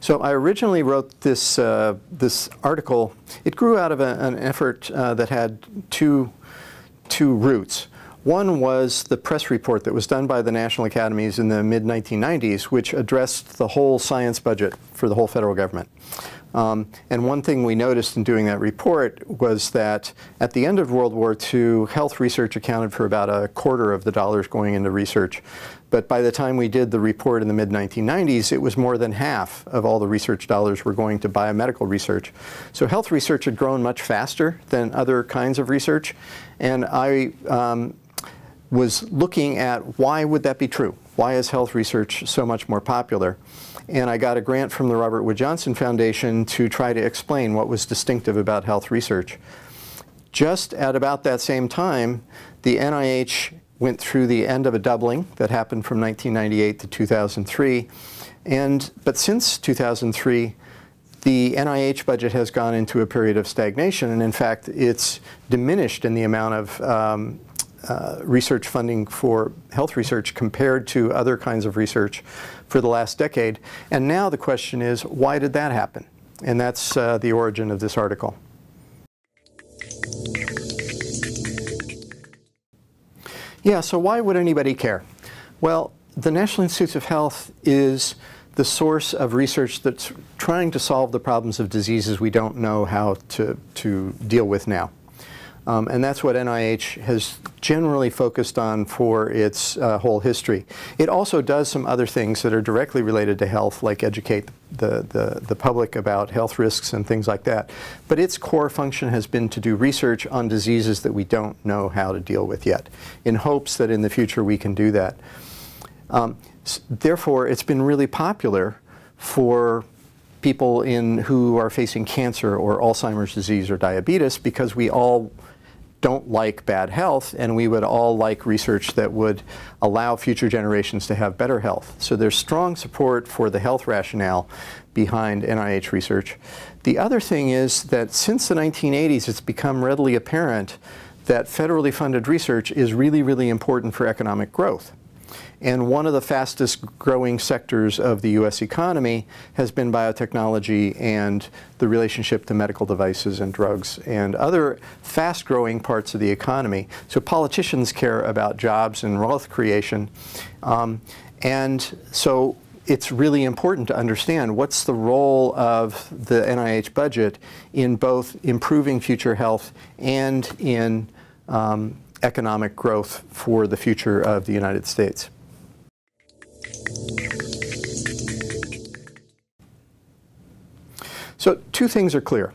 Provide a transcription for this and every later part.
So I originally wrote this, uh, this article. It grew out of a, an effort uh, that had two, two roots. One was the press report that was done by the National Academies in the mid-1990s, which addressed the whole science budget for the whole federal government. Um, and one thing we noticed in doing that report was that at the end of World War II, health research accounted for about a quarter of the dollars going into research. But by the time we did the report in the mid-1990s, it was more than half of all the research dollars were going to biomedical research. So health research had grown much faster than other kinds of research. And I um, was looking at why would that be true? Why is health research so much more popular? and I got a grant from the Robert Wood Johnson Foundation to try to explain what was distinctive about health research. Just at about that same time, the NIH went through the end of a doubling that happened from 1998 to 2003. And, but since 2003, the NIH budget has gone into a period of stagnation, and in fact, it's diminished in the amount of um, uh, research funding for health research compared to other kinds of research for the last decade. And now the question is, why did that happen? And that's uh, the origin of this article. Yeah, so why would anybody care? Well, the National Institutes of Health is the source of research that's trying to solve the problems of diseases we don't know how to, to deal with now. Um, and that's what NIH has generally focused on for its uh, whole history. It also does some other things that are directly related to health, like educate the, the, the public about health risks and things like that. But its core function has been to do research on diseases that we don't know how to deal with yet, in hopes that in the future we can do that. Um, therefore, it's been really popular for people in who are facing cancer or Alzheimer's disease or diabetes because we all don't like bad health, and we would all like research that would allow future generations to have better health. So there's strong support for the health rationale behind NIH research. The other thing is that since the 1980s, it's become readily apparent that federally funded research is really, really important for economic growth. And one of the fastest growing sectors of the U.S. economy has been biotechnology and the relationship to medical devices and drugs and other fast growing parts of the economy. So politicians care about jobs and wealth creation. Um, and so it's really important to understand what's the role of the NIH budget in both improving future health and in um, economic growth for the future of the United States. So two things are clear.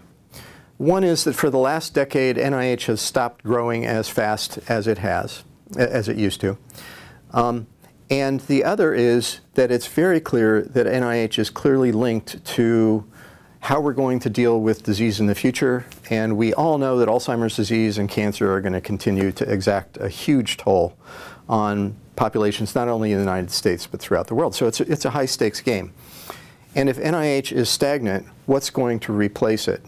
One is that for the last decade, NIH has stopped growing as fast as it has, as it used to. Um, and the other is that it's very clear that NIH is clearly linked to how we're going to deal with disease in the future. And we all know that Alzheimer's disease and cancer are going to continue to exact a huge toll on populations not only in the United States but throughout the world. So it's a, it's a high stakes game. And if NIH is stagnant, what's going to replace it?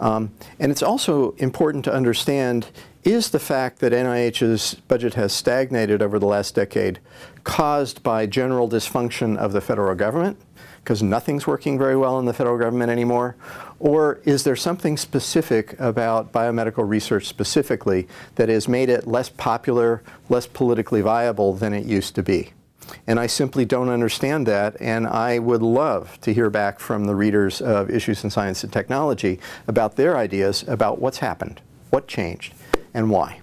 Um, and it's also important to understand, is the fact that NIH's budget has stagnated over the last decade caused by general dysfunction of the federal government, because nothing's working very well in the federal government anymore? Or is there something specific about biomedical research specifically that has made it less popular, less politically viable than it used to be? And I simply don't understand that, and I would love to hear back from the readers of Issues in Science and Technology about their ideas about what's happened, what changed, and why.